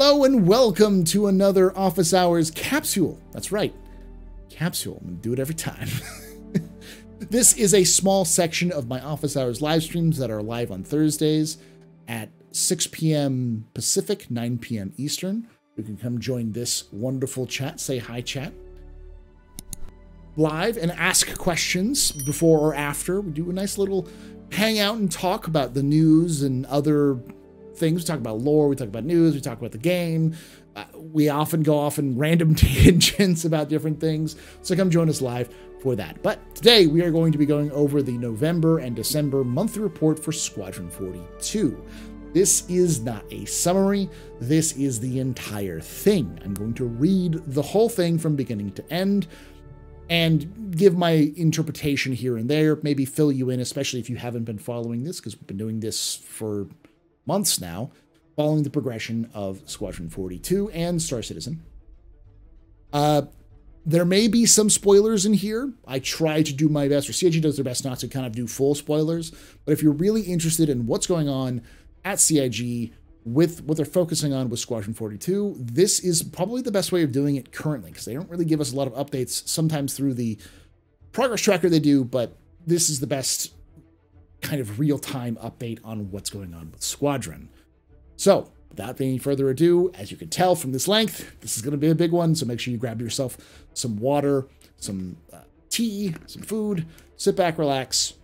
Hello and welcome to another Office Hours capsule. That's right, capsule. I'm to do it every time. this is a small section of my Office Hours live streams that are live on Thursdays at 6 p.m. Pacific, 9 p.m. Eastern. You can come join this wonderful chat. Say hi, chat. Live and ask questions before or after. We do a nice little hang out and talk about the news and other things. We talk about lore, we talk about news, we talk about the game. Uh, we often go off in random tangents about different things. So come join us live for that. But today we are going to be going over the November and December monthly report for Squadron 42. This is not a summary, this is the entire thing. I'm going to read the whole thing from beginning to end and give my interpretation here and there, maybe fill you in, especially if you haven't been following this, because we've been doing this for months now, following the progression of Squadron 42 and Star Citizen. Uh, there may be some spoilers in here. I try to do my best, or CIG does their best not to kind of do full spoilers. But if you're really interested in what's going on at CIG with what they're focusing on with Squadron 42, this is probably the best way of doing it currently because they don't really give us a lot of updates, sometimes through the progress tracker they do, but this is the best kind of real time update on what's going on with Squadron. So, without any further ado, as you can tell from this length, this is going to be a big one. So, make sure you grab yourself some water, some uh, tea, some food, sit back, relax.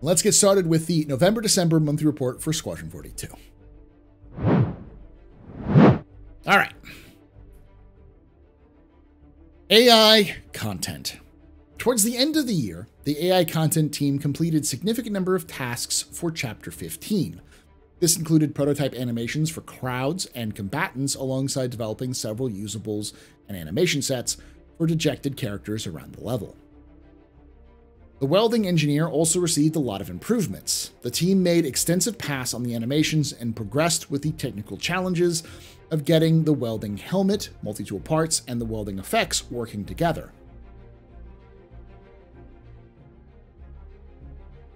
Let's get started with the November December monthly report for Squadron 42. All right. AI content. Towards the end of the year, the AI content team completed significant number of tasks for Chapter 15. This included prototype animations for crowds and combatants alongside developing several usables and animation sets for dejected characters around the level. The welding engineer also received a lot of improvements. The team made extensive pass on the animations and progressed with the technical challenges of getting the welding helmet, multi-tool parts, and the welding effects working together.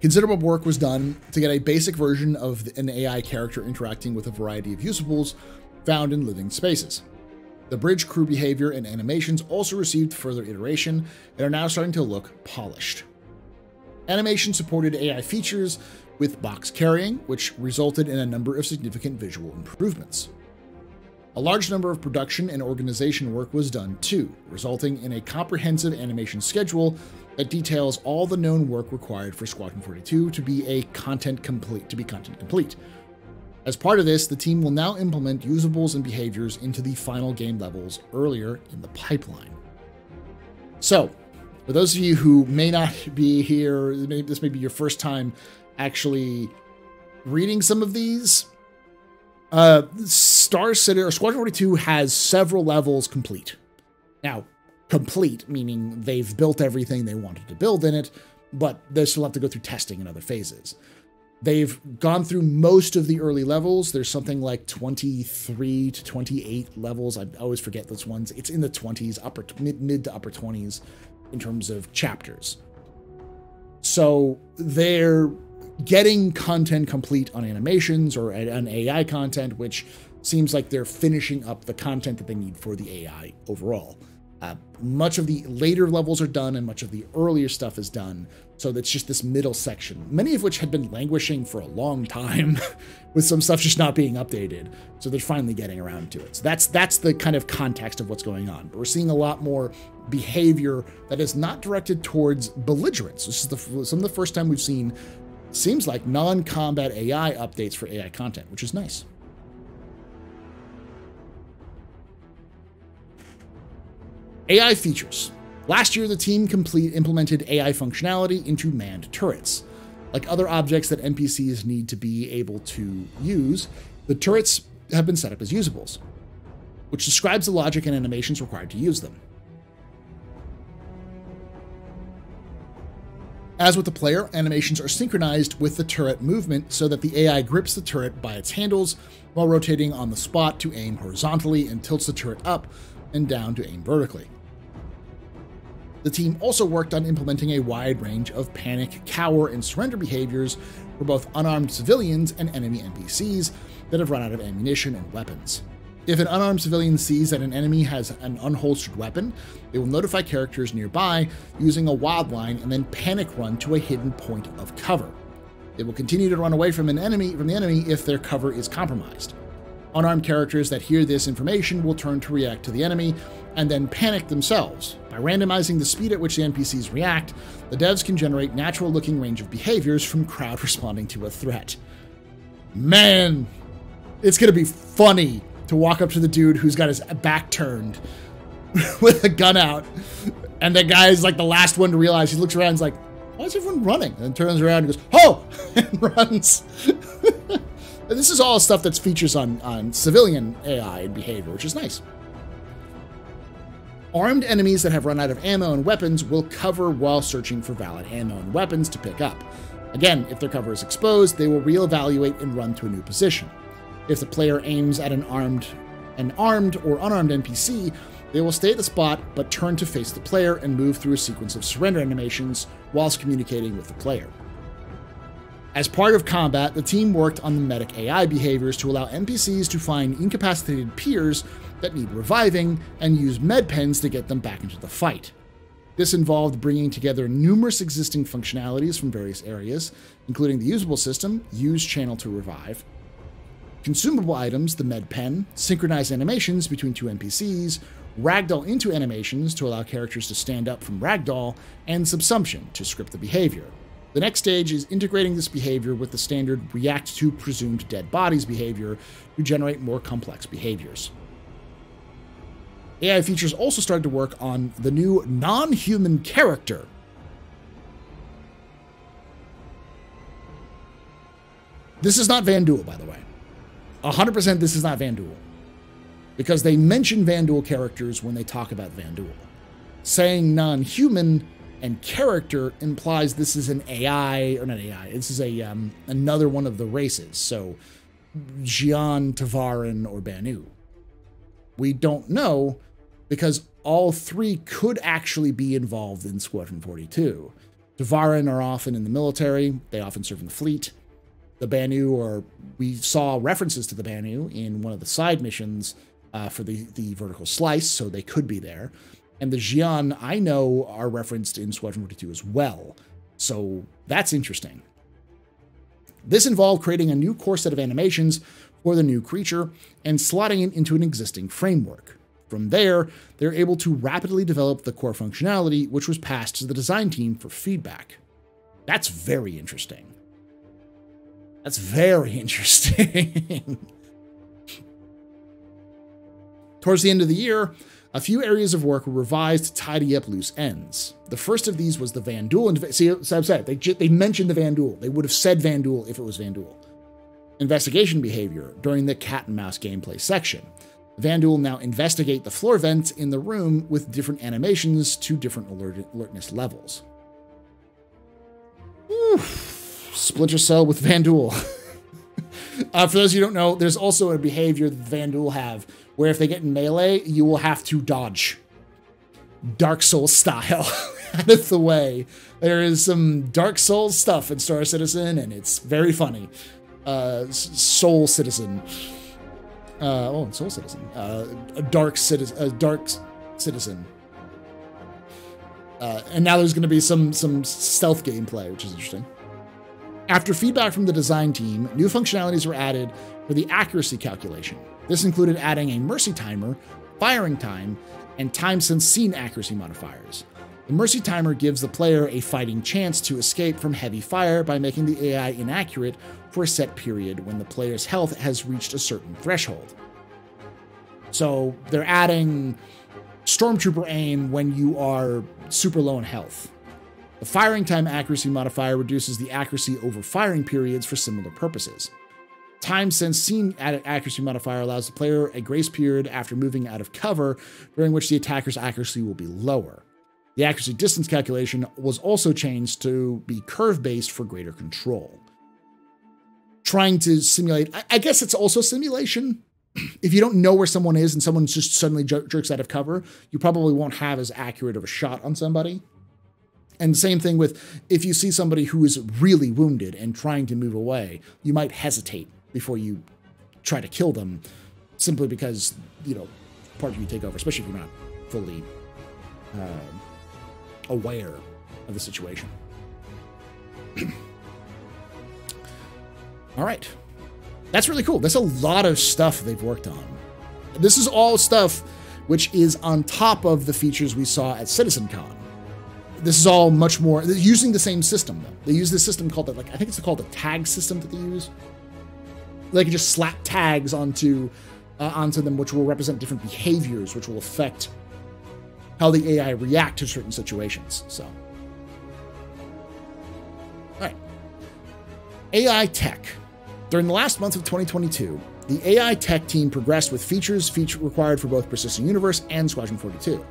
Considerable work was done to get a basic version of an AI character interacting with a variety of usables found in living spaces. The bridge crew behavior and animations also received further iteration and are now starting to look polished. Animation supported AI features with box carrying, which resulted in a number of significant visual improvements. A large number of production and organization work was done too, resulting in a comprehensive animation schedule that details all the known work required for Squadron 42 to be a content complete to be content complete. As part of this, the team will now implement usables and behaviors into the final game levels earlier in the pipeline. So, for those of you who may not be here, this may be your first time actually reading some of these. Uh, Star City or Squadron 42 has several levels complete. Now, complete, meaning they've built everything they wanted to build in it, but they still have to go through testing and other phases. They've gone through most of the early levels. There's something like 23 to 28 levels. I always forget those ones. It's in the 20s, upper mid, mid to upper 20s in terms of chapters. So they're getting content complete on animations or on AI content, which seems like they're finishing up the content that they need for the AI overall. Uh, much of the later levels are done and much of the earlier stuff is done. So that's just this middle section, many of which had been languishing for a long time with some stuff just not being updated. So they're finally getting around to it. So that's that's the kind of context of what's going on. But we're seeing a lot more behavior that is not directed towards belligerence. This is the, some of the first time we've seen seems like non-combat AI updates for AI content, which is nice. AI features. Last year, the team complete implemented AI functionality into manned turrets. Like other objects that NPCs need to be able to use, the turrets have been set up as usables, which describes the logic and animations required to use them. As with the player, animations are synchronized with the turret movement so that the AI grips the turret by its handles while rotating on the spot to aim horizontally and tilts the turret up and down to aim vertically. The team also worked on implementing a wide range of panic, cower, and surrender behaviors for both unarmed civilians and enemy NPCs that have run out of ammunition and weapons. If an unarmed civilian sees that an enemy has an unholstered weapon, they will notify characters nearby using a wildline and then panic run to a hidden point of cover. They will continue to run away from an enemy from the enemy if their cover is compromised. Unarmed characters that hear this information will turn to react to the enemy and then panic themselves. By randomizing the speed at which the NPCs react, the devs can generate natural looking range of behaviors from crowd responding to a threat. Man, it's gonna be funny to walk up to the dude who's got his back turned with a gun out. And the guy's like the last one to realize. He looks around and is like, why is everyone running? And turns around and goes, oh, and runs. and this is all stuff that's features on, on civilian AI and behavior, which is nice. Armed enemies that have run out of ammo and weapons will cover while searching for valid ammo and weapons to pick up. Again, if their cover is exposed, they will reevaluate and run to a new position. If the player aims at an armed an armed or unarmed NPC, they will stay at the spot but turn to face the player and move through a sequence of surrender animations whilst communicating with the player. As part of combat, the team worked on the medic AI behaviors to allow NPCs to find incapacitated peers that need reviving and use med pens to get them back into the fight. This involved bringing together numerous existing functionalities from various areas, including the usable system, use channel to revive, Consumable items, the med pen, synchronize animations between two NPCs, ragdoll into animations to allow characters to stand up from ragdoll, and subsumption to script the behavior. The next stage is integrating this behavior with the standard react to presumed dead bodies behavior to generate more complex behaviors. AI features also started to work on the new non human character. This is not Van Vanduul, by the way. 100% this is not Van Vanduul. Because they mention Van Vanduul characters when they talk about Van Vanduul. Saying non human and character implies this is an AI, or not AI, this is a um, another one of the races. So Xi'an, Tevarin, or Banu. We don't know because all three could actually be involved in Squadron 42. Tevarin are often in the military, they often serve in the fleet the Banu, or we saw references to the Banu in one of the side missions uh, for the, the vertical slice, so they could be there. And the Xi'an, I know, are referenced in Squadron 42 as well. So that's interesting. This involved creating a new core set of animations for the new creature and slotting it into an existing framework. From there, they're able to rapidly develop the core functionality, which was passed to the design team for feedback. That's very interesting. That's very interesting. Towards the end of the year, a few areas of work were revised to tidy up loose ends. The first of these was the Van Vanduul. See, so I've said they, they mentioned the Vanduul. They would have said Vanduul if it was Vanduul. Investigation behavior during the cat and mouse gameplay section. Vanduul now investigate the floor vents in the room with different animations to different alert alertness levels. Oof. Splinter Cell with Vanduul. uh, for those you who don't know, there's also a behavior that Vanduul have where if they get in melee, you will have to dodge. Dark Souls style out of the way. There is some Dark Souls stuff in Star Citizen, and it's very funny. Uh, Soul Citizen. Uh, oh, Soul Citizen. Uh, a Dark Citizen. A Dark Citizen. Uh, and now there's going to be some some stealth gameplay, which is interesting. After feedback from the design team, new functionalities were added for the accuracy calculation. This included adding a mercy timer, firing time, and time since scene accuracy modifiers. The mercy timer gives the player a fighting chance to escape from heavy fire by making the AI inaccurate for a set period when the player's health has reached a certain threshold. So they're adding stormtrooper aim when you are super low in health. The firing time accuracy modifier reduces the accuracy over firing periods for similar purposes. Time since scene accuracy modifier allows the player a grace period after moving out of cover, during which the attacker's accuracy will be lower. The accuracy distance calculation was also changed to be curve based for greater control. Trying to simulate, I guess it's also simulation, if you don't know where someone is and someone just suddenly jerks out of cover, you probably won't have as accurate of a shot on somebody. And same thing with if you see somebody who is really wounded and trying to move away, you might hesitate before you try to kill them simply because, you know, part of you take over, especially if you're not fully uh, aware of the situation. All right. That's really cool. That's a lot of stuff they've worked on. This is all stuff which is on top of the features we saw at CitizenCon. This is all much more using the same system though. They use this system called the, like I think it's called the tag system that they use. They can just slap tags onto uh, onto them, which will represent different behaviors, which will affect how the AI react to certain situations. So, all right, AI tech. During the last month of 2022, the AI tech team progressed with features feature required for both Persistent Universe and Squadron 42.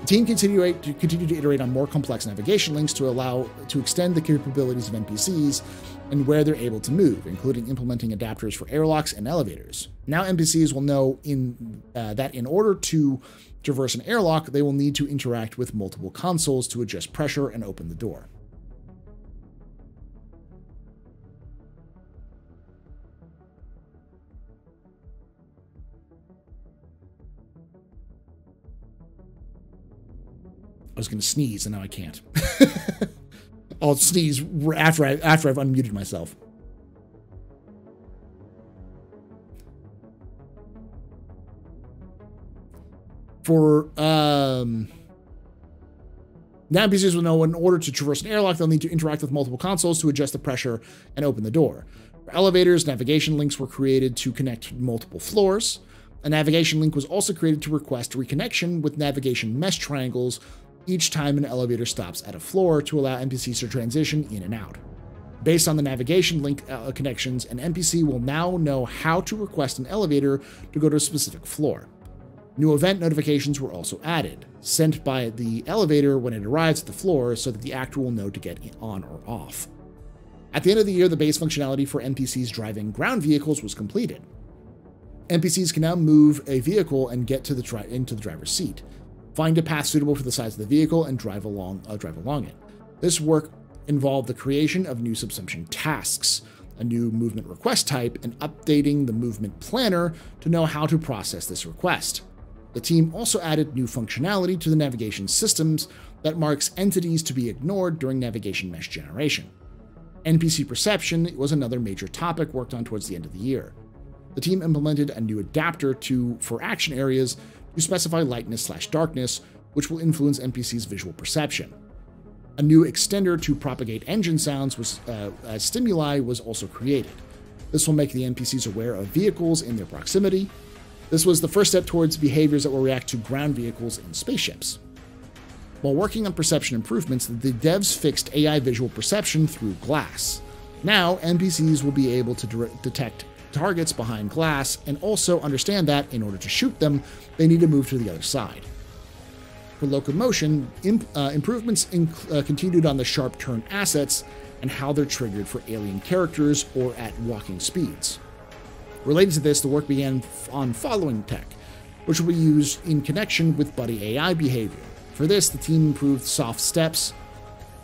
The team continued to, to iterate on more complex navigation links to allow to extend the capabilities of NPCs and where they're able to move, including implementing adapters for airlocks and elevators. Now NPCs will know in uh, that in order to traverse an airlock, they will need to interact with multiple consoles to adjust pressure and open the door. I was going to sneeze and now I can't. I'll sneeze after I after I've unmuted myself. For um now NPCs will know in order to traverse an airlock, they'll need to interact with multiple consoles to adjust the pressure and open the door. For elevators, navigation links were created to connect multiple floors. A navigation link was also created to request reconnection with navigation mesh triangles each time an elevator stops at a floor to allow NPCs to transition in and out. Based on the navigation link uh, connections, an NPC will now know how to request an elevator to go to a specific floor. New event notifications were also added, sent by the elevator when it arrives at the floor so that the actor will know to get on or off. At the end of the year, the base functionality for NPCs driving ground vehicles was completed. NPCs can now move a vehicle and get to the into the driver's seat find a path suitable for the size of the vehicle, and drive along, uh, drive along it. This work involved the creation of new subsumption tasks, a new movement request type, and updating the movement planner to know how to process this request. The team also added new functionality to the navigation systems that marks entities to be ignored during navigation mesh generation. NPC perception was another major topic worked on towards the end of the year. The team implemented a new adapter to for action areas to specify lightness slash darkness, which will influence NPC's visual perception. A new extender to propagate engine sounds was, uh, as stimuli was also created. This will make the NPCs aware of vehicles in their proximity. This was the first step towards behaviors that will react to ground vehicles and spaceships. While working on perception improvements, the devs fixed AI visual perception through glass. Now, NPCs will be able to detect targets behind glass and also understand that in order to shoot them, they need to move to the other side. For locomotion, imp, uh, improvements in, uh, continued on the sharp turn assets and how they're triggered for alien characters or at walking speeds. Related to this, the work began on following tech, which will be used in connection with buddy AI behavior. For this, the team improved soft steps,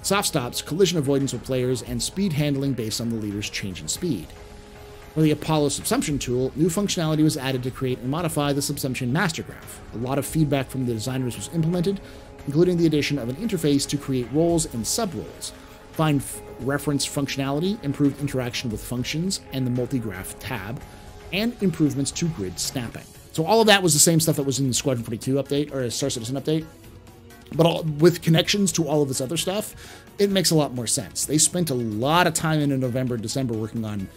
soft stops, collision avoidance with players, and speed handling based on the leader's change in speed. For the Apollo subsumption tool, new functionality was added to create and modify the subsumption master graph. A lot of feedback from the designers was implemented, including the addition of an interface to create roles and subroles, find reference functionality, improved interaction with functions and the multi-graph tab, and improvements to grid snapping. So all of that was the same stuff that was in the Squadron 42 update or Star Citizen update. But all, with connections to all of this other stuff, it makes a lot more sense. They spent a lot of time in November, December working on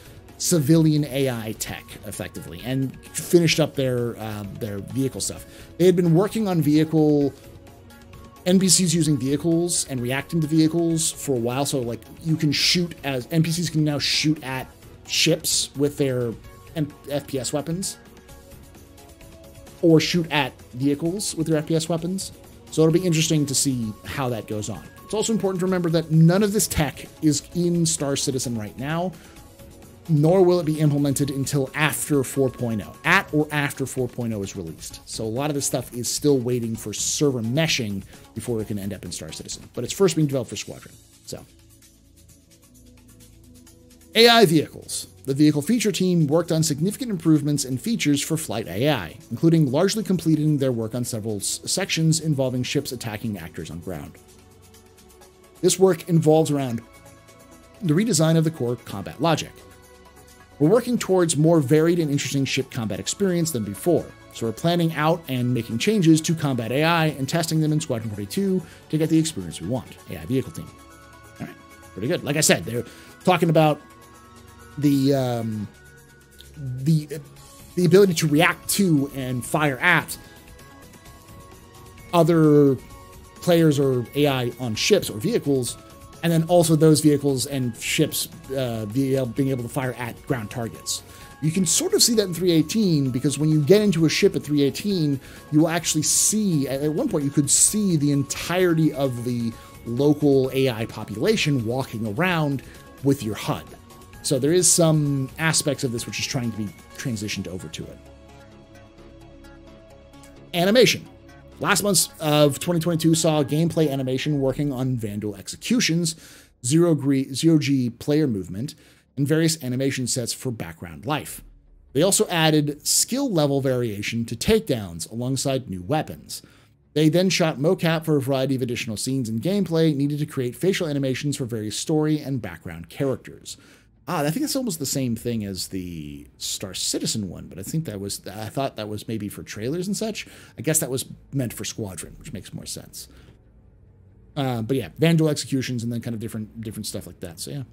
civilian AI tech, effectively, and finished up their uh, their vehicle stuff. They had been working on vehicle NPCs using vehicles and reacting to vehicles for a while. So like you can shoot as NPCs can now shoot at ships with their M- FPS weapons, or shoot at vehicles with their FPS weapons. So it'll be interesting to see how that goes on. It's also important to remember that none of this tech is in Star Citizen right now nor will it be implemented until after 4.0. At or after 4.0 is released. So a lot of this stuff is still waiting for server meshing before it can end up in Star Citizen. But it's first being developed for Squadron. So AI vehicles. The vehicle feature team worked on significant improvements and features for flight AI, including largely completing their work on several sections involving ships attacking actors on ground. This work involves around the redesign of the core combat logic. We're working towards more varied and interesting ship combat experience than before, so we're planning out and making changes to combat AI and testing them in Squadron 42 to get the experience we want. AI vehicle team. All right, pretty good. Like I said, they're talking about the um, the the ability to react to and fire at other players or AI on ships or vehicles, and then also those vehicles and ships uh, being able to fire at ground targets. You can sort of see that in 318 because when you get into a ship at 318, you will actually see, at one point, you could see the entirety of the local AI population walking around with your HUD. So there is some aspects of this which is trying to be transitioned over to it. Animation. Last month of 2022 saw gameplay animation working on Vanduul executions, Zero G player movement, and various animation sets for background life. They also added skill level variation to takedowns alongside new weapons. They then shot mocap for a variety of additional scenes and gameplay needed to create facial animations for various story and background characters. Ah, I think it's almost the same thing as the Star Citizen one, but I think that was I thought that was maybe for trailers and such. I guess that was meant for Squadron, which makes more sense. Uh, but yeah, Vanduul executions and then kind of different different stuff like that. So yeah.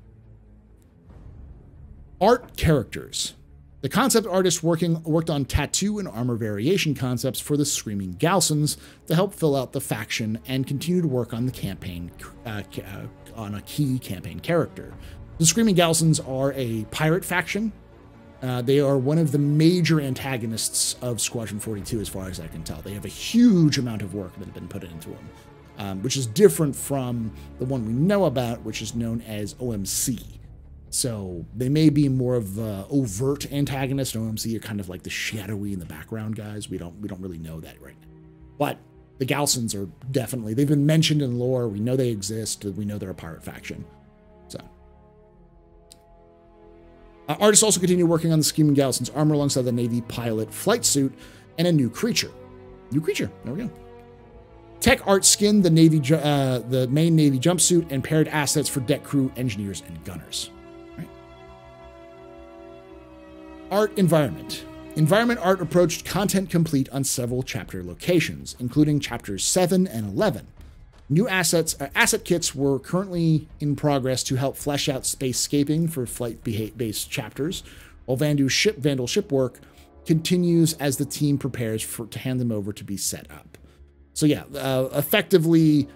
Art characters. The concept artist working worked on tattoo and armor variation concepts for the Screaming Galistons to help fill out the faction and continue to work on the campaign uh, uh, on a key campaign character. The Screaming Galistons are a pirate faction. Uh, they are one of the major antagonists of Squadron 42, as far as I can tell. They have a huge amount of work that has been put into them, um, which is different from the one we know about, which is known as OMC. So they may be more of a overt antagonist. OMC are kind of like the shadowy in the background guys. We don't we don't really know that right now. But the Galistons are definitely they've been mentioned in lore. We know they exist. We know they're a pirate faction. Uh, artists also continue working on the Screaming Galiston's armor alongside the Navy pilot flight suit and a new creature. New creature. There we go. Tech art skinned the Navy, uh, the main Navy jumpsuit and paired assets for deck crew, engineers, and gunners. Right. Art environment. Environment art approached content complete on several chapter locations, including chapters 7 and 11. New assets, uh, asset kits were currently in progress to help flesh out spacescaping for flight-based chapters, while Vanduul's ship, Vandal ship work continues as the team prepares for to hand them over to be set up. So yeah, uh, effectively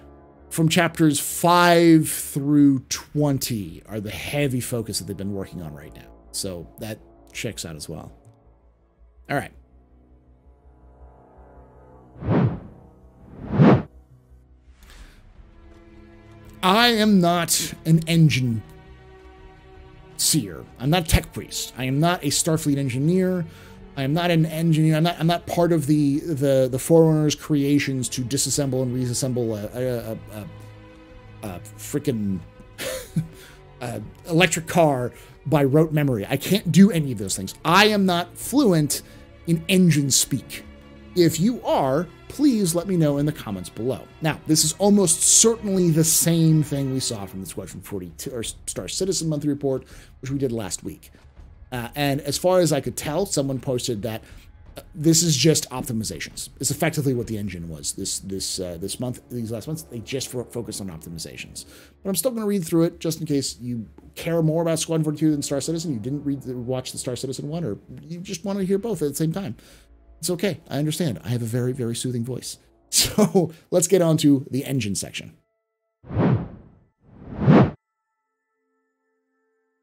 from chapters 5 through 20 are the heavy focus that they've been working on right now. So that checks out as well. All right. I am not an engine seer. I'm not a tech priest. I am not a Starfleet engineer. I am not an engineer. I'm not. I'm not part of the the the Forerunner's creations to disassemble and reassemble a a, a, a, a freaking electric car by rote memory. I can't do any of those things. I am not fluent in engine speak. If you are, please let me know in the comments below. Now, this is almost certainly the same thing we saw from the Squadron 42 or Star Citizen monthly report, which we did last week. Uh, and as far as I could tell, someone posted that uh, this is just optimizations. It's effectively what the engine was this this uh, this month. These last months, they just focused on optimizations. But I'm still going to read through it just in case you care more about Squadron 42 than Star Citizen. You didn't read the, watch the Star Citizen one, or you just want to hear both at the same time. It's okay. I understand. I have a very, very soothing voice. So let's get on to the engine section.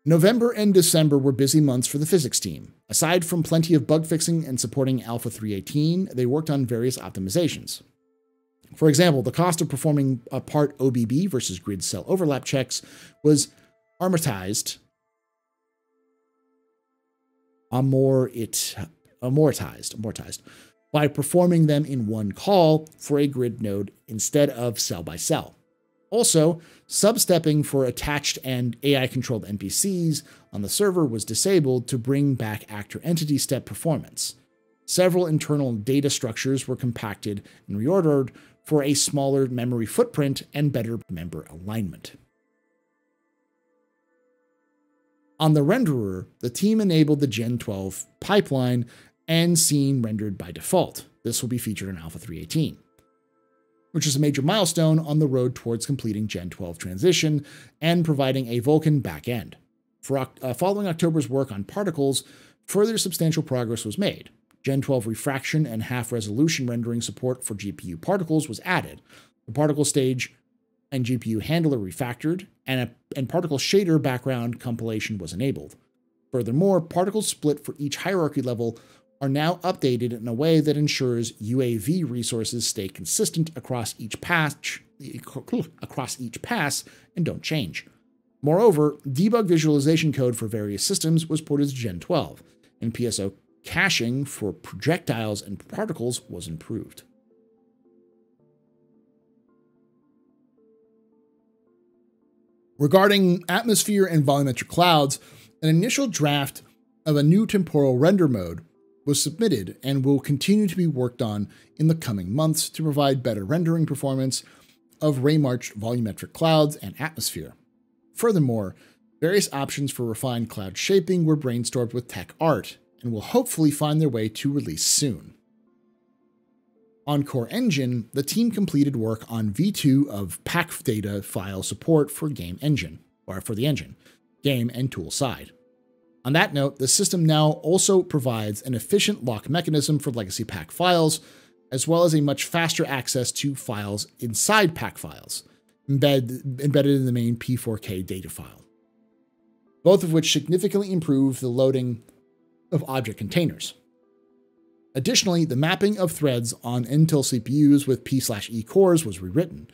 November and December were busy months for the physics team. Aside from plenty of bug fixing and supporting Alpha 318, they worked on various optimizations. For example, the cost of performing a part OBB versus grid cell overlap checks was amortized. Amor it Uh, amortized, amortized by performing them in one call for a grid node instead of cell by cell. Also, substepping for attached and AI controlled NPCs on the server was disabled to bring back actor entity step performance. Several internal data structures were compacted and reordered for a smaller memory footprint and better member alignment. On the renderer, the team enabled the Gen 12 pipeline and scene rendered by default. This will be featured in Alpha 318, which is a major milestone on the road towards completing Gen 12 transition and providing a Vulkan backend. Uh, following October's work on particles, further substantial progress was made. Gen 12 refraction and half resolution rendering support for GPU particles was added. The particle stage and GPU handler refactored, and, a, and particle shader background compilation was enabled. Furthermore, particles split for each hierarchy level are now updated in a way that ensures UAV resources stay consistent across each patch, across each pass and don't change. Moreover, debug visualization code for various systems was ported to Gen 12, and PSO caching for projectiles and particles was improved. Regarding atmosphere and volumetric clouds, an initial draft of a new temporal render mode was submitted and will continue to be worked on in the coming months to provide better rendering performance of Raymarch volumetric clouds and atmosphere. Furthermore, various options for refined cloud shaping were brainstormed with Tech Art and will hopefully find their way to release soon. On Core Engine, the team completed work on V2 of pack data file support for game engine, or for the engine, game and tool side. On that note, the system now also provides an efficient lock mechanism for legacy pack files, as well as a much faster access to files inside pack files, embed, embedded in the main P4K data file, both of which significantly improve the loading of object containers. Additionally, the mapping of threads on Intel CPUs with P/E cores was rewritten.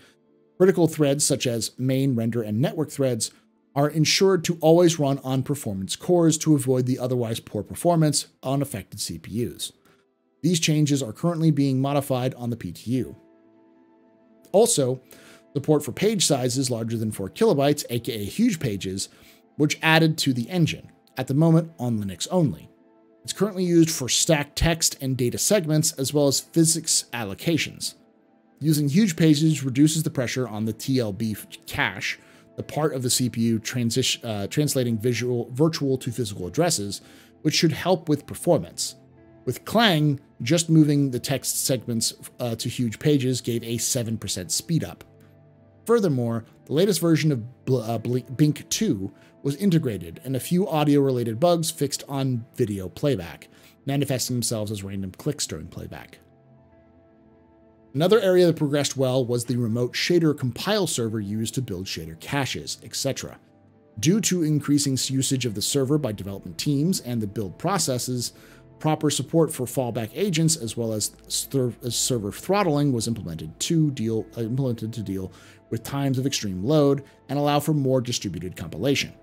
Critical threads such as main, render, and network threads are ensured to always run on performance cores to avoid the otherwise poor performance on affected CPUs. These changes are currently being modified on the PTU. Also, support for page sizes larger than 4 kilobytes, aka huge pages, which added to the engine, at the moment on Linux only. It's currently used for stacked text and data segments, as well as physics allocations. Using huge pages reduces the pressure on the TLB cache, the part of the CPU uh, translating visual, virtual to physical addresses, which should help with performance. With Clang, just moving the text segments uh, to huge pages gave a 7% speedup. Furthermore, the latest version of Bl uh, Blink 2 was integrated, and a few audio related bugs fixed on video playback, manifesting themselves as random clicks during playback. Another area that progressed well was the remote shader compile server used to build shader caches, etc. Due to increasing usage of the server by development teams and the build processes, proper support for fallback agents as well as server throttling was implemented to deal uh, implemented to deal with times of extreme load and allow for more distributed compilation.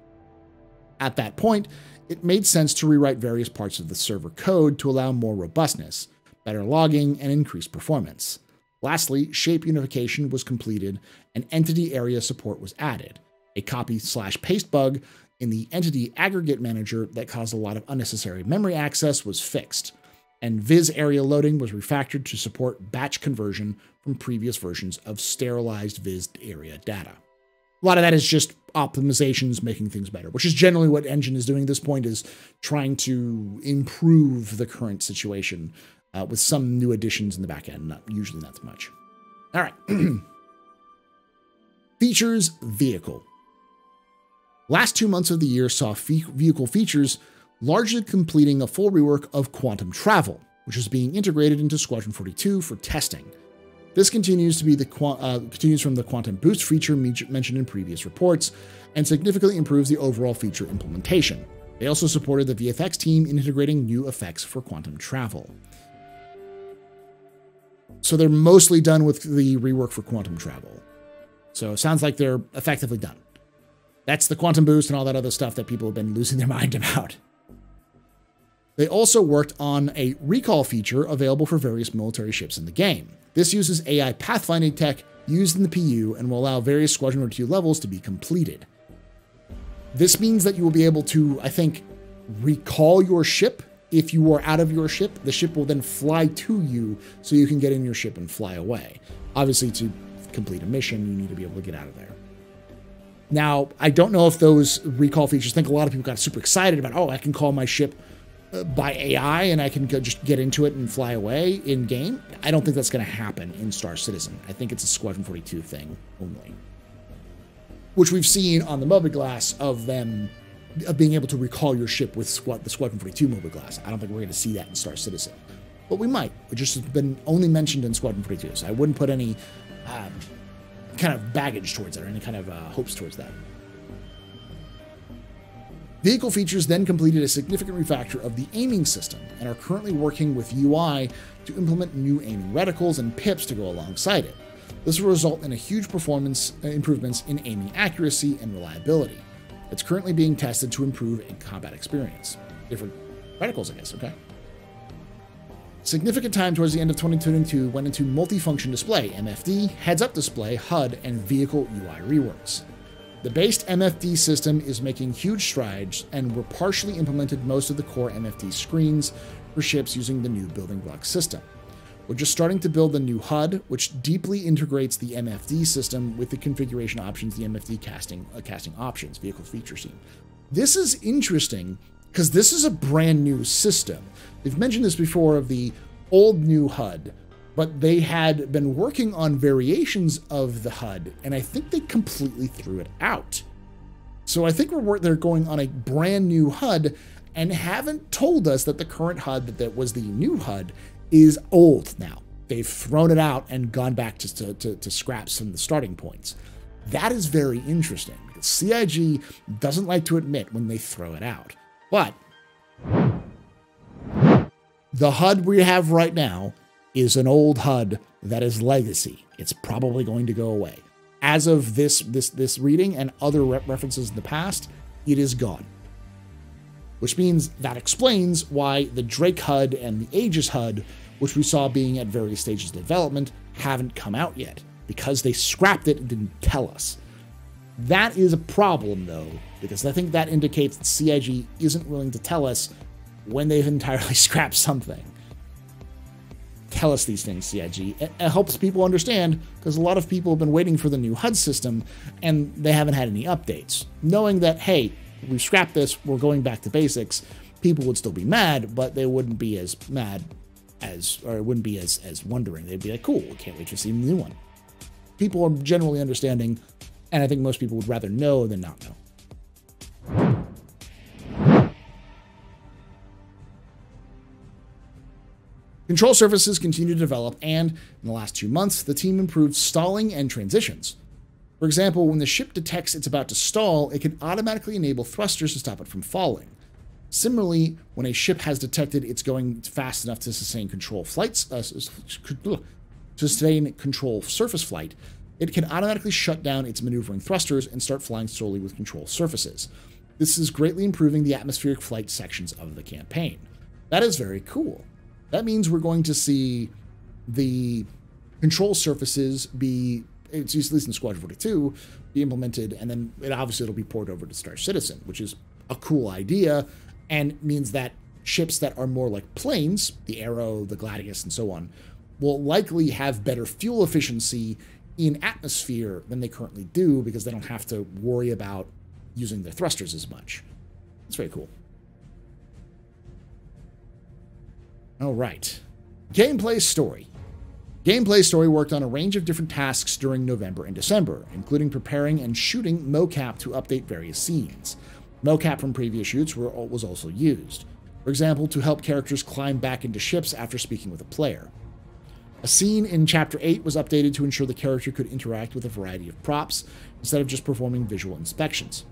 At that point, it made sense to rewrite various parts of the server code to allow more robustness, better logging, and increased performance. Lastly, shape unification was completed and entity area support was added. A copy slash paste bug in the entity aggregate manager that caused a lot of unnecessary memory access was fixed, and viz area loading was refactored to support batch conversion from previous versions of sterilized viz area data. A lot of that is just optimizations making things better, which is generally what Engine is doing at this point is trying to improve the current situation uh, with some new additions in the back end, not usually not too much. All right. Features vehicle. Last two months of the year saw vehicle features largely completing a full rework of quantum travel, which is being integrated into Squadron 42 for testing. This continues to be the uh, continues from the quantum boost feature mentioned in previous reports, and significantly improves the overall feature implementation. They also supported the VFX team in integrating new effects for quantum travel. So they're mostly done with the rework for quantum travel. So it sounds like they're effectively done. That's the quantum boost and all that other stuff that people have been losing their mind about. They also worked on a recall feature available for various military ships in the game. This uses AI pathfinding tech used in the PU and will allow various Squadron 2 levels to be completed. This means that you will be able to, I think, recall your ship. If you are out of your ship, the ship will then fly to you so you can get in your ship and fly away. Obviously, to complete a mission, you need to be able to get out of there. Now, I don't know if those recall features, I think a lot of people got super excited about, oh, I can call my ship uh, by AI and I can just get into it and fly away in game. I don't think that's going to happen in Star Citizen. I think it's a Squadron 42 thing only which we've seen on the mobiGlas of them of being able to recall your ship with squad, the Squadron 42 mobiGlas. I don't think we're going to see that in Star Citizen, but we might. It just has been only mentioned in Squadron 42, so I wouldn't put any um, kind of baggage towards it or any kind of uh, hopes towards that. Vehicle features then completed a significant refactor of the aiming system and are currently working with UI to implement new aiming reticles and pips to go alongside it. This will result in a huge performance uh, improvements in aiming accuracy and reliability. It's currently being tested to improve in combat experience. Different reticles, I guess, okay? Significant time towards the end of 2022 went into multifunction display, MFD, heads-up display, HUD, and vehicle UI reworks. The based MFD system is making huge strides, and we're partially implemented most of the core MFD screens for ships using the new building block system. We're just starting to build a new HUD, which deeply integrates the MFD system with the configuration options, the MFD casting, uh, casting options, vehicle feature scene. This is interesting because this is a brand new system. They've mentioned this before of the old new HUD, but they had been working on variations of the HUD, and I think they completely threw it out. So I think we're they're going on a brand new HUD and haven't told us that the current HUD that, that was the new HUD is old now. They've thrown it out and gone back to, to, to scraps from the starting points. That is very interesting CIG doesn't like to admit when they throw it out. But the HUD we have right now is an old HUD that is legacy. It's probably going to go away. As of this this this reading and other references in the past, it is gone which means that explains why the Drake HUD and the Aegis HUD, which we saw being at various stages of development, haven't come out yet, because they scrapped it and didn't tell us. That is a problem, though, because I think that indicates that CIG isn't willing to tell us when they've entirely scrapped something. Tell us these things, CIG. It, it helps people understand because a lot of people have been waiting for the new HUD system and they haven't had any updates. Knowing that, hey, we scrapped this, we're going back to basics, people would still be mad, but they wouldn't be as mad as, or it wouldn't be as, as wondering. They'd be like, cool, can't wait to see the new one. People are generally understanding, and I think most people would rather know than not know. Control surfaces continue to develop, and in the last two months, the team improved stalling and transitions. For example, when the ship detects it's about to stall, it can automatically enable thrusters to stop it from falling. Similarly, when a ship has detected it's going fast enough to sustain control flights, uh, sustain control surface flight, it can automatically shut down its maneuvering thrusters and start flying solely with control surfaces. This is greatly improving the atmospheric flight sections of the campaign. That is very cool. That means we're going to see the control surfaces be it's at least in Squadron 42, be implemented, and then it obviously it'll be ported over to Star Citizen, which is a cool idea, and means that ships that are more like planes, the Arrow, the Gladius, and so on, will likely have better fuel efficiency in atmosphere than they currently do because they don't have to worry about using their thrusters as much. That's very cool. All right. Gameplay story. Gameplay Story worked on a range of different tasks during November and December, including preparing and shooting mocap to update various scenes. Mocap from previous shoots were, was also used, for example, to help characters climb back into ships after speaking with a player. A scene in Chapter 8 was updated to ensure the character could interact with a variety of props instead of just performing visual inspections.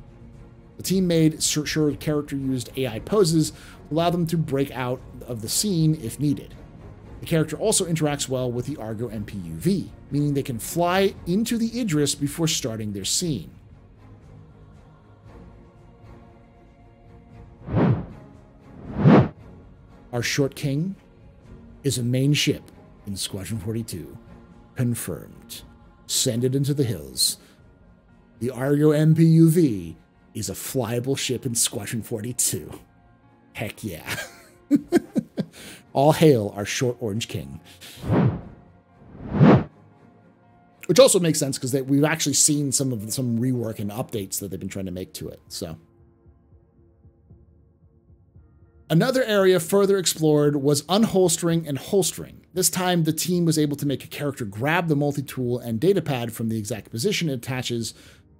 The team made sure the character used AI poses to allow them to break out of the scene if needed. The character also interacts well with the Argo MPUV, meaning they can fly into the Idris before starting their scene. Our short king, is a main ship in Squadron 42. Confirmed. Send it into the hills. The Argo MPUV is a flyable ship in Squadron 42. Heck yeah. All hail our short orange king. Which also makes sense because we've actually seen some of some rework and updates that they've been trying to make to it. So Another area further explored was unholstering and holstering. This time, the team was able to make a character grab the multi-tool and datapad from the exact position it attaches,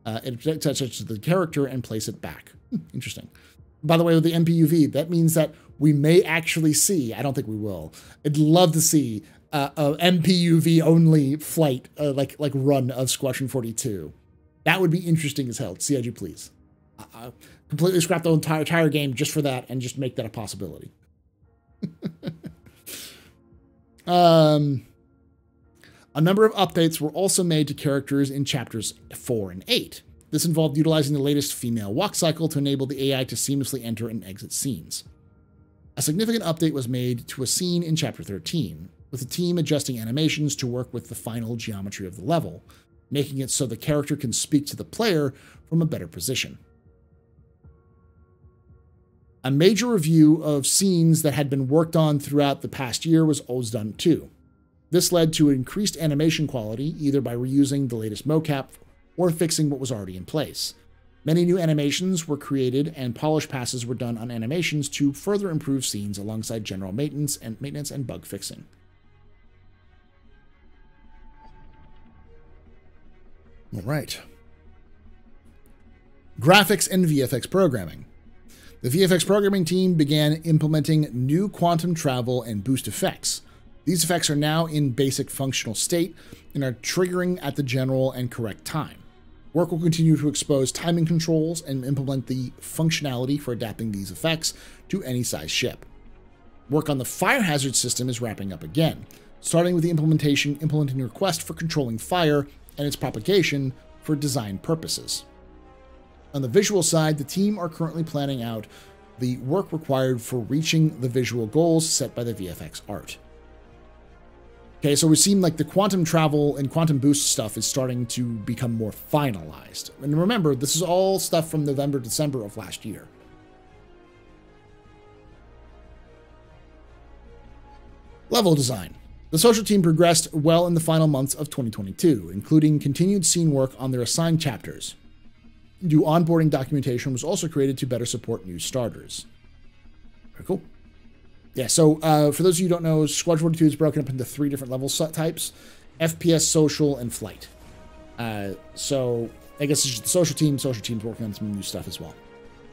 uh, it attaches to the character and place it back. Hmm, interesting. By the way, with the MPUV, that means that we may actually see, I don't think we will, I'd love to see uh, a MPUV only flight, uh, like, like run of Squadron 42. That would be interesting as hell. CIG, please. Uh, uh, completely scrap the entire, entire game just for that and just make that a possibility. um, a number of updates were also made to characters in chapters 4 and 8. This involved utilizing the latest female walk cycle to enable the AI to seamlessly enter and exit scenes. A significant update was made to a scene in Chapter 13, with the team adjusting animations to work with the final geometry of the level, making it so the character can speak to the player from a better position. A major review of scenes that had been worked on throughout the past year was always done too. This led to increased animation quality, either by reusing the latest mocap or fixing what was already in place. Many new animations were created, and polish passes were done on animations to further improve scenes alongside general maintenance and maintenance and bug fixing. All right. Graphics and VFX programming. The VFX programming team began implementing new quantum travel and boost effects. These effects are now in basic functional state and are triggering at the general and correct time. Work will continue to expose timing controls and implement the functionality for adapting these effects to any size ship. Work on the fire hazard system is wrapping up again, starting with the implementation implementing request for controlling fire and its propagation for design purposes. On the visual side, the team are currently planning out the work required for reaching the visual goals set by the VFX art. Okay, so it seems like the quantum travel and quantum boost stuff is starting to become more finalized. And remember, this is all stuff from November, December of last year. Level design. The social team progressed well in the final months of 2022, including continued scene work on their assigned chapters new onboarding documentation was also created to better support new starters. Very cool. Yeah, so uh, for those of you who don't know, Squad 42 is broken up into three different level types FPS, social, and flight. Uh, so I guess it's just the social team. Social team's working on some new stuff as well.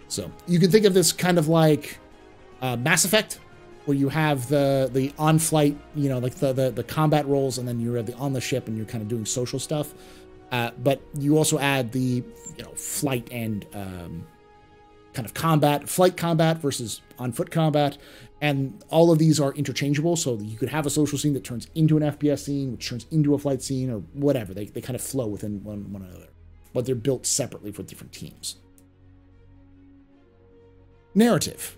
So you can think of this kind of like uh, Mass Effect, where you have the the on flight, you know, like the, the the combat roles, and then you have the on the ship, and you're kind of doing social stuff. Uh, but you also add the you know flight and um, kind of combat, flight combat versus on foot combat, and all of these are interchangeable. So you could have a social scene that turns into an FPS scene, which turns into a flight scene, or whatever. They they kind of flow within one one another, but they're built separately for different teams. Narrative.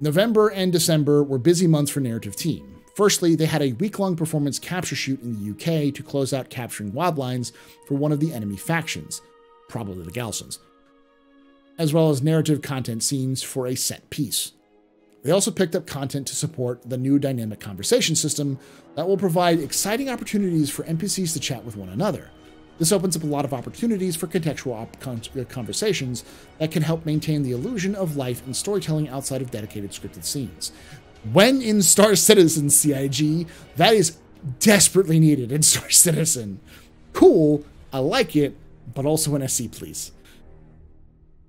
November and December were busy months for narrative team. Firstly, they had a week long performance capture shoot in the UK to close out capturing wildlines for one of the enemy factions, probably the Galistons, as well as narrative content scenes for a set piece. They also picked up content to support the new dynamic conversation system that will provide exciting opportunities for NPCs to chat with one another. This opens up a lot of opportunities for contextual uh, conversations that can help maintain the illusion of life and storytelling outside of dedicated scripted scenes when in Star Citizen CIG, that is desperately needed in Star Citizen. Cool, I like it, but also an SC, please.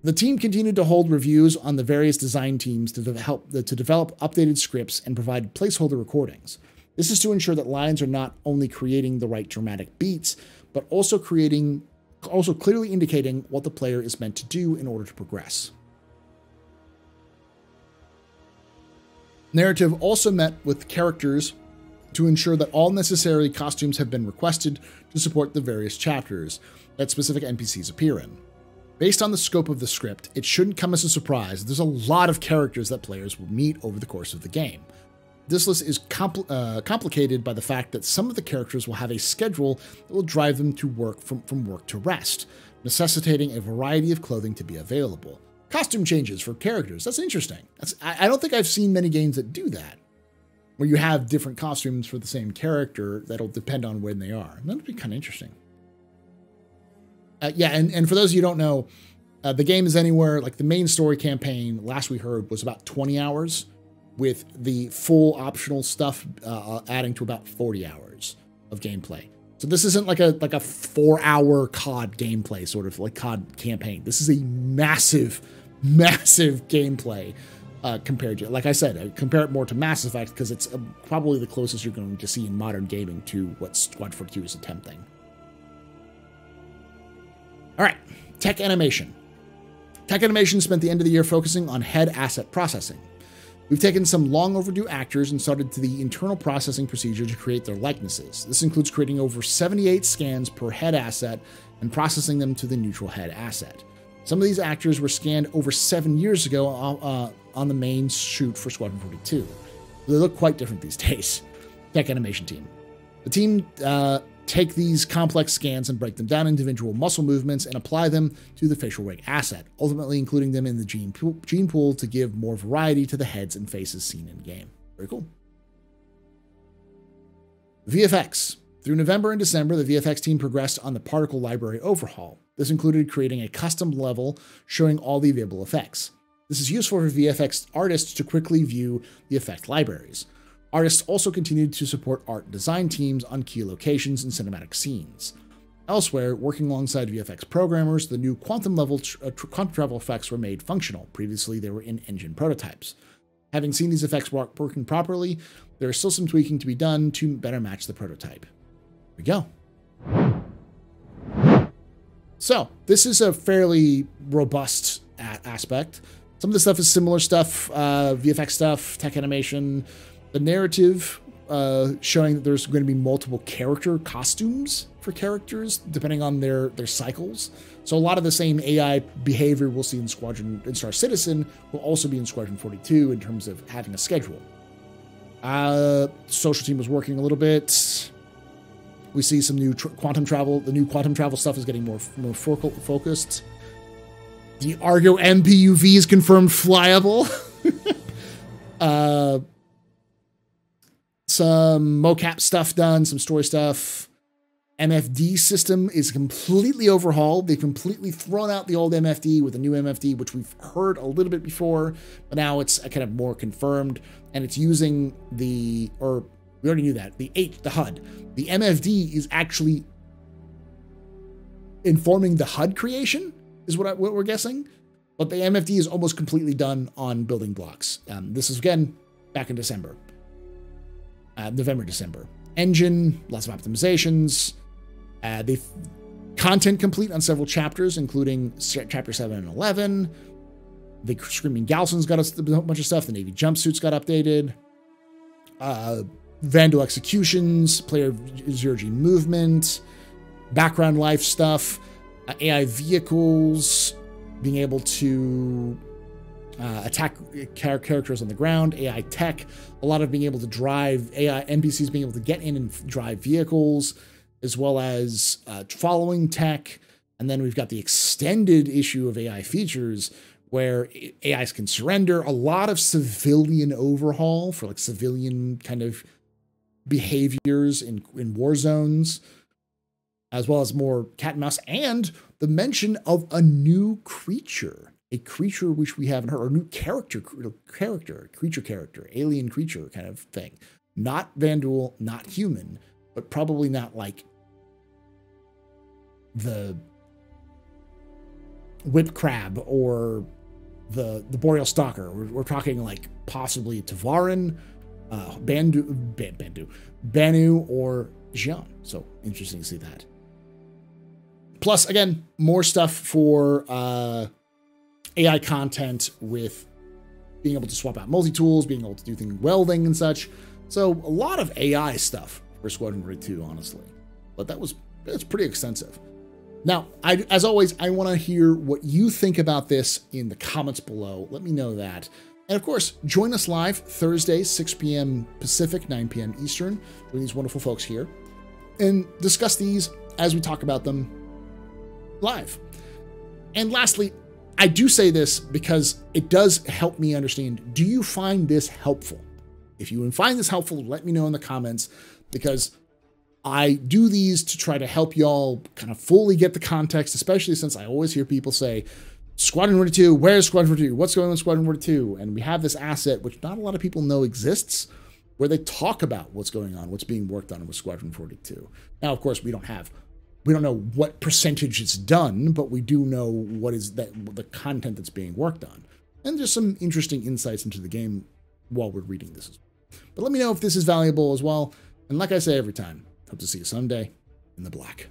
The team continued to hold reviews on the various design teams to, help, to develop updated scripts and provide placeholder recordings. This is to ensure that lines are not only creating the right dramatic beats, but also creating also clearly indicating what the player is meant to do in order to progress. Narrative also met with characters to ensure that all necessary costumes have been requested to support the various chapters that specific NPCs appear in. Based on the scope of the script, it shouldn't come as a surprise there's a lot of characters that players will meet over the course of the game, This list is compl- uh, complicated by the fact that some of the characters will have a schedule that will drive them to work from, from work to rest, necessitating a variety of clothing to be available. Costume changes for characters. That's interesting. That's, I, I don't think I've seen many games that do that, where you have different costumes for the same character that'll depend on when they are. That'd be kind of interesting. Uh, yeah, and, and for those of you don't know, uh, the game is anywhere, like the main story campaign, last we heard, was about 20 hours with the full optional stuff uh, adding to about 40 hours of gameplay. So this isn't like a like a four hour COD gameplay sort of like COD campaign. This is a massive, massive gameplay uh, compared to like I said, I compare it more to Mass Effect because it's uh, probably the closest you're going to see in modern gaming to what Squad 42 is attempting. All right, tech animation. Tech animation spent the end of the year focusing on head asset processing. We've taken some long overdue actors and started to the internal processing procedure to create their likenesses. This includes creating over 78 scans per head asset and processing them to the neutral head asset. Some of these actors were scanned over seven years ago uh, uh on the main shoot for Squadron 42. They look quite different these days. Tech animation team. The team uh, take these complex scans and break them down into individual muscle movements and apply them to the facial rig asset, ultimately including them in the gene pool, gene pool to give more variety to the heads and faces seen in game. Very cool. VFX. Through November and December, the VFX team progressed on the particle library overhaul. This included creating a custom level showing all the available effects. This is useful for VFX artists to quickly view the effect libraries. Artists also continued to support art design teams on key locations and cinematic scenes. Elsewhere, working alongside VFX programmers, the new quantum level uh, quantum travel effects were made functional. Previously, they were in engine prototypes. Having seen these effects working properly, there is still some tweaking to be done to better match the prototype. Here we go. So, this is a fairly robust aspect. Some of the stuff is similar stuff, uh, VFX stuff, tech animation, the narrative uh, showing that there's going to be multiple character costumes for characters depending on their their cycles. So a lot of the same AI behavior we'll see in Squadron in Star Citizen will also be in Squadron 42 in terms of having a schedule. Uh, social team was working a little bit. We see some new tr- quantum travel. The new quantum travel stuff is getting more more focused. The Argo MPUV is confirmed flyable. uh, some mocap stuff done, some story stuff. MFD system is completely overhauled. They've completely thrown out the old MFD with a new MFD, which we've heard a little bit before, but now it's a kind of more confirmed, and it's using the or we already knew that the H, the HUD, the MFD is actually informing the HUD creation, is what, I, what we're guessing. But the MFD is almost completely done on building blocks. Um, this is again back in December uh, November, December. Engine, lots of optimizations. Uh, they content complete on several chapters, including chapter 7 and 11. The Screaming Galiston's got a bunch of stuff. The Navy jumpsuits got updated. Uh, Vanduul executions, player zero G movement, background life stuff, uh, AI vehicles, being able to uh, attack characters on the ground, AI tech, a lot of being able to drive AI NPCs being able to get in and drive vehicles, as well as uh, following tech. And then we've got the extended issue of AI features where AIs can surrender, a lot of civilian overhaul for like civilian kind of behaviors in, in war zones, as well as more cat and mouse, and the mention of a new creature a creature which we haven't heard, or new character, character, creature character, alien creature kind of thing. Not Vanduul, not human, but probably not like the whip crab or the the boreal stalker. We're, we're talking like possibly Tevarin, uh, Bandu, Bandu, Banu, or Xi'an. So interesting to see that. Plus, again, more stuff for uh, AI content with being able to swap out multi-tools, being able to do things welding and such. So a lot of AI stuff for Squadron 42, honestly. But that was that's pretty extensive. Now, I, as always, I want to hear what you think about this in the comments below. Let me know that. And of course, join us live Thursday, 6 p.m. Pacific, 9 p.m. Eastern, with these wonderful folks here, and discuss these as we talk about them live. And lastly, I do say this because it does help me understand. Do you find this helpful? If you find this helpful, let me know in the comments because I do these to try to help y'all kind of fully get the context, especially since I always hear people say, Squadron 42, where's Squadron 42? What's going on Squadron 42? And we have this asset, which not a lot of people know exists, where they talk about what's going on, what's being worked on with Squadron 42. Now, of course, we don't have, we don't know what percentage it's done, but we do know what is that the content that's being worked on. And there's some interesting insights into the game while we're reading this. But let me know if this is valuable as well. And like I say every time, hope to see you someday in the black.